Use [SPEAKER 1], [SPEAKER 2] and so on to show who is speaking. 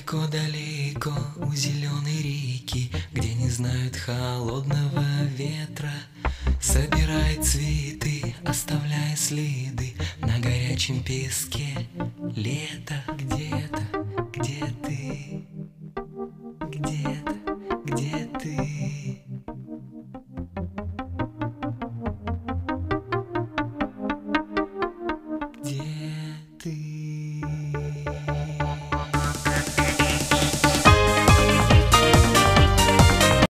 [SPEAKER 1] Далеко-далеко у зеленой реки, Где не знают холодного ветра, Собирает цветы, оставляя следы На горячем песке. Лето где-то, где ты, где-то, где ты.